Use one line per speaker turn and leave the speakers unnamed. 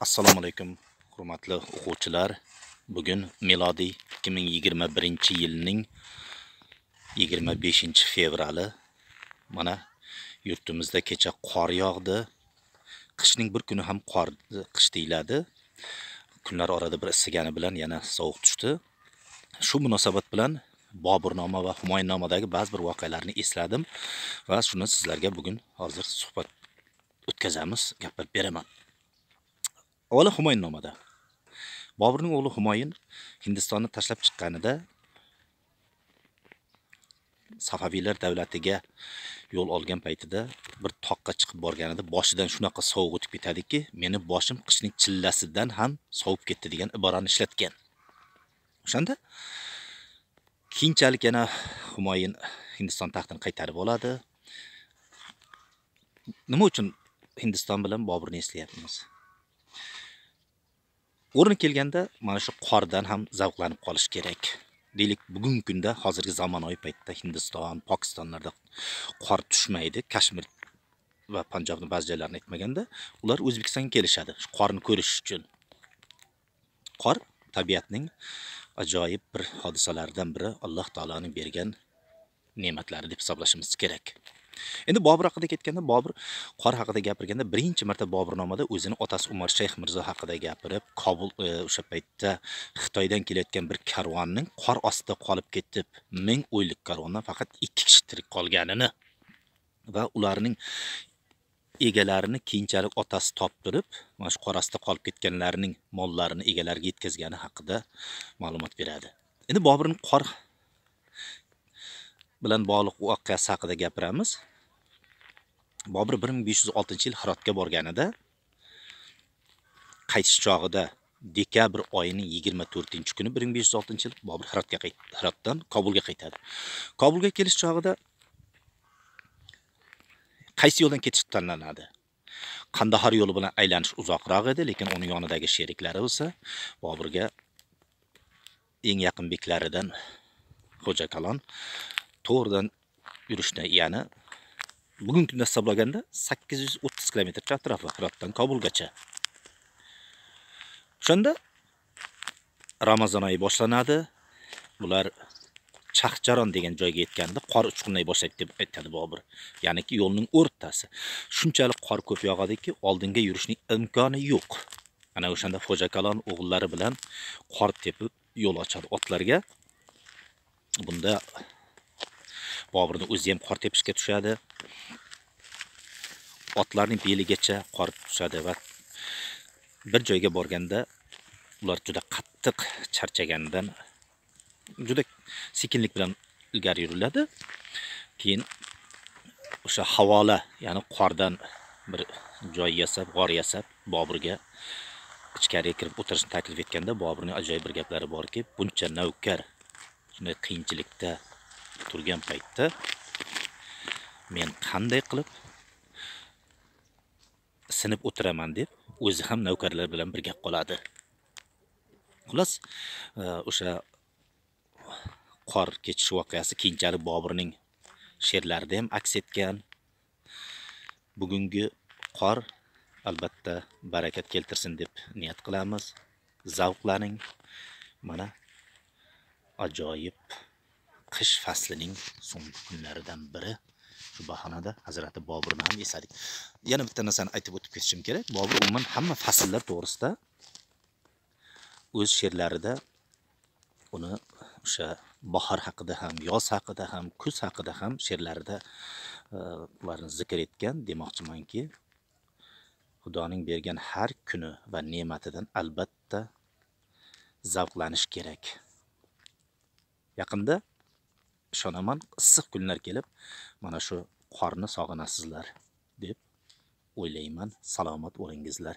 Assalomu alaykum, hurmatli o'quvchilar. Bugun milodiy 2021-yilning 25 fevrali. Mana yurtimizda kecha qor yog'di. Qishning bir kuni ham qor qish deyiladi. Kunlar orada bir issigani bilan yana sovuq tushdi. Shu munosabat bilan Boburnoma va Humoyinnomadagi ba'zi bir voqealarni esladim va shuni sizlarga bugun hozir suhbat o'tkazamiz, gapirib beraman. Avvalo Humoyinnomada. Boburning o'g'li Humoyin Hindistonni tashlab chiqqanida Safaviylar davlatiga yo'l olgan paytida bir toqqa chiqib borganida boshidan shunaqa sovuq o'tib ketadiki, meni boshim qishning chillasidan ham sovib ketdi degan iborani ishlatgan. O'shanda keyinchalik yana Humoyin Hindiston taxtini qaytarib oladi. Nima uchun Hindiston bilan Boburni eslayapmiz? O'rni kelganda mana shu qordan ham zavqlanib qolish kerak. Deylik, bugungi kunda hozirgi zamonaviy paytda Hindiston, Pokistonlarda qor tushmaydi. Kashmir va Panjobni ba'zi joylarini aytmaganda, ular O'zbekistonga kelishadi shu qorni ko'rish uchun. Qor tabiatning ajoyib bir hodisalaridan biri, Alloh taolaning bergan ne'matlari deb hisoblashimiz kerak. Endi Bobur haqida ketganda, Bobur qor haqida gapirganda birinchi marta Boburnomada o'zini otasi Umar Shayx Mirzo haqida gapirib, Kobul e, o'sha paytda Xitoydan kelayotgan bir karvonning qor ostida qolib ketib, ming o'ylik karvondan faqat 2 kishi tirik qolganini va ularning egalarini keyinchalik otasi toptirib, mana shu qor ostida qolib ketganlarning mollarini egalariga yetkazgani haqida ma'lumot beradi. Endi Boburning qor bilan bog'liq voqeasi haqida gapiramiz. Bobur 1506-yil Hirotga borganida qaytish chog'ida dekabr oyining 24-kuni 1506-yil Bobur Hirotga qaytdi. Hirotdan Kobulga qaytadi. Kobulga kelish chog'ida qaysi yo'ldan ketish tanlanadi? Qandahar yo'li bilan aylanish uzoqroq edi, lekin uning yonidagi sheriklari bo'lsa Boburga eng yaqin beklaridan Xo'ja Kalon to'g'ridan yurishni, ya'ni bugungi kunda hisoblaganda 830 kilometrcha atrofi Hirotdan Kobulgacha. O'shanda Ramazon oyi boshlanadi. Bular Chaqcharon degan joyga yetganda qor uchqunlay boshlaydi deb aytadi Bobur. Ya'niki yo'lning o'rtasi. Shunchalik qor ko'p yog'adiki, oldinga yurishning imkoni yo'q. Ana o'shanda Xo'ja Kalon o'g'illari bilan qor tepib yo'l ochadi otlarga. Bunda boburni o'zi ham qor tepishga tushadi. Otlarning beligacha qor tushadi va bir joyga borganda ular juda qattiq charchaganidan juda sekinlik bilan ilgari yuriladi. Keyin o'sha havola, ya'ni qordan bir joy yasab, g'or yasab Boburga ichkariga kirib o'tirishni taklif etganda Boburning ajoyib bir gaplari borki, buncha navkar shunday qiyinchilikda turgan paytda men qanday qilib sinib o'tiraman deb o'zi ham navkarlar bilan birga qoladi. Xullas, e, o'sha qor kechish voqeasi keyinchalik Boburning she'rlarida ham aks etgan. Bugungi qor albatta barakat keltirsin deb niyat qilamiz. Zavqlaning. Mana ajoyib qish faslining so'nggi kunlaridan biri shu bahonada Hazrati Boburni ham esladik. Yana bitta narsani aytib o'tib ketishim kerak. Bobur umuman hamma fasllar to'g'risida o'z she'rlarida uni o'sha bahor haqida ham, yoz haqida ham, kuz haqida ham she'rlarida e, ularni zikr etgan demoqchimanki, Xudoning bergan har kuni va ne'matidan albatta zavqlanish kerak. Yaqinda ishonaman, issiq kunlar kelib, mana shu qorni sog'inasizlar deb o'ylayman. Salomat bo'lingizlar.